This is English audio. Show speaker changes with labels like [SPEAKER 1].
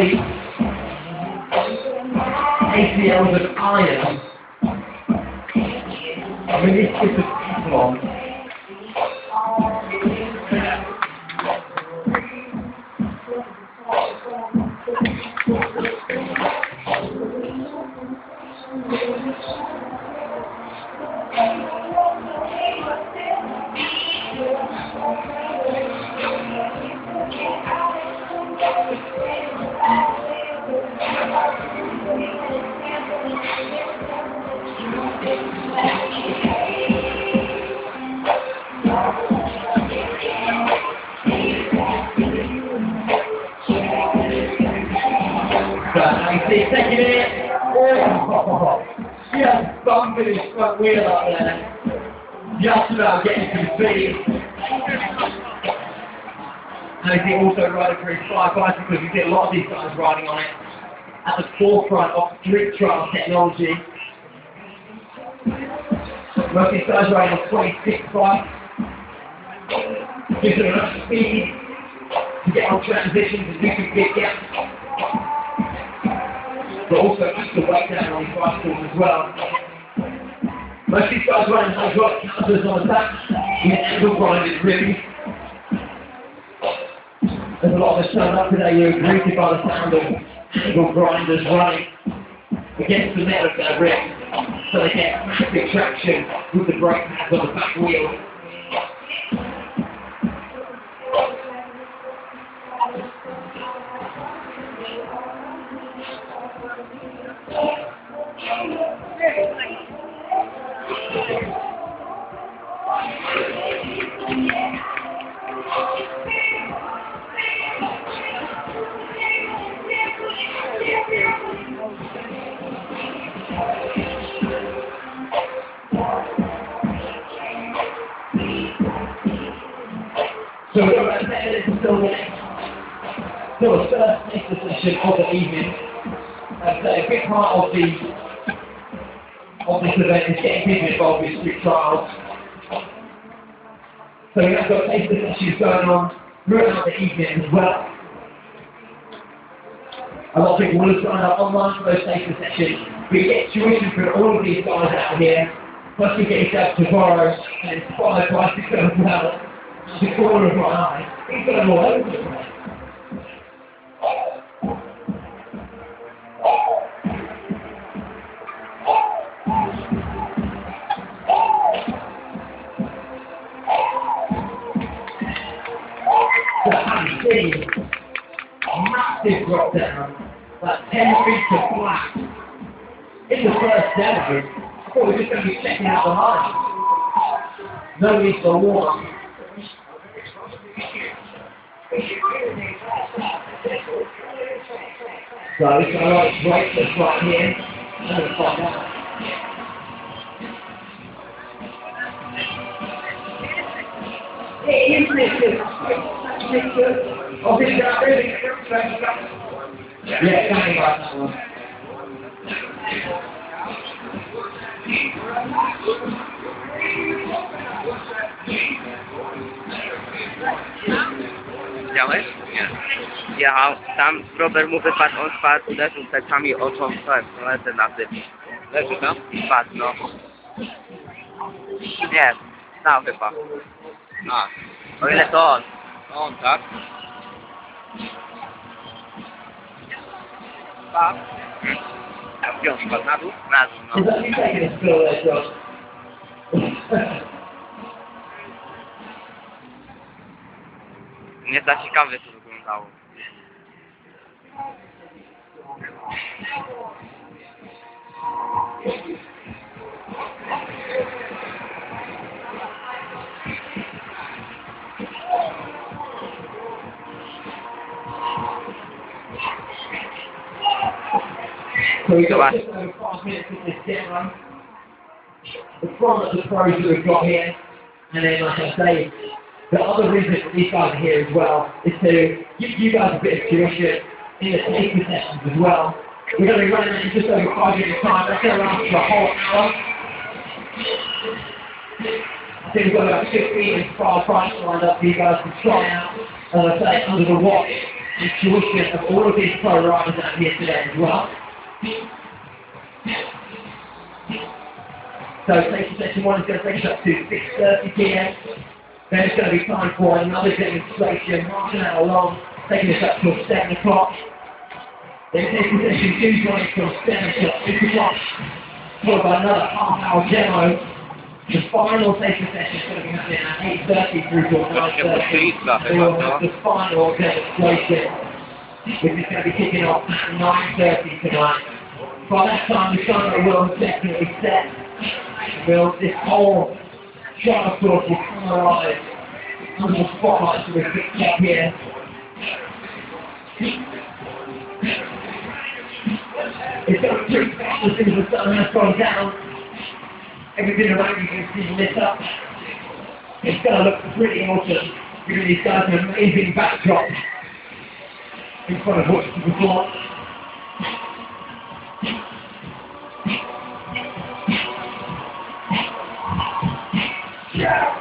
[SPEAKER 1] ACLs and iron. I mean, this is a it. Oh, just bumping his front wheel up there. Just about getting the speed. And he also riding for his five bicycles? You see a lot of these guys riding on it at the forefront of street trial technology. Most of these guys riding on 26 bikes. Gives them enough speed to get on transitions and do some big gaps but also keep the weight down on bicycles as well. Of these guys running hydraulic counters on the back with angle grinded rims. There's a lot of us turned up today, you're greeted by the sound of angle grinders running against the metal of their rim so they get massive traction with the brake pads on the back wheel. Still the first session of the evening. A big part of the of this event is getting people involved with street trials. So we have got taster sessions going on throughout the evening as well. A lot of people will have signed up online for those taster sessions. We get tuition for all of these guys out here. Plus you get yourself to borrow and Inspired bicycle as well the corner of my eye. He's all over the place. Seeing a massive drop down, like 10 feet to flat. In the first delegate, I thought we were just going to be checking out the line. No need for warm So it's all right, right, that's right here. I'm going to find out. Hey, interesting. Oh, this guy really About that one.
[SPEAKER 2] Widziałeś? Nie. Jechał, tam Robert mu wypadł, on spadł, uderzył plecami oczą w planetę na tym. Leży tam? Spadł, no. Nie, stał chyba. A. O ile to on. On, tak? Spadł. Hmm. A gdzie on spadł? Na dół? Na dół,
[SPEAKER 1] Is
[SPEAKER 2] no.
[SPEAKER 1] that you taking a spill there, Josh?
[SPEAKER 2] Nie za ciekawie to wyglądało.
[SPEAKER 1] So we've this demo. The front of the pros that we've got here, and then like I say, the other reason that these guys are here as well is to give you guys a bit of tuition in the taster sessions as well. We're going to be running in just over five minutes time. That's going to last for a whole hour. I think we've got about 15 trial price lined up for you guys to try out, I say, under the watch and tuition of all of these pro riders out here today as well. So station session one is going to take us up to 6.30 p.m. Then it's going to be time for another demonstration, half an hour long, taking us up till 7 o'clock. Then station session two is running from 7 till 6 o'clock, followed by another half hour demo. The final safety session is going to be happening at 8.30 through till 9.30.
[SPEAKER 2] chyba,
[SPEAKER 1] We'll
[SPEAKER 2] co?
[SPEAKER 1] have the final demonstration, which is going to be kicking off at 9.30 tonight. By that time, the sun will definitely set. Will this whole show, of will come alive under the spotlights of the big up here. It's got pretty fast as the sun has gone down. Everything around you can see lit up. It's going to look pretty awesome. Giving these guys an amazing backdrop in front of what you perform. Yeah.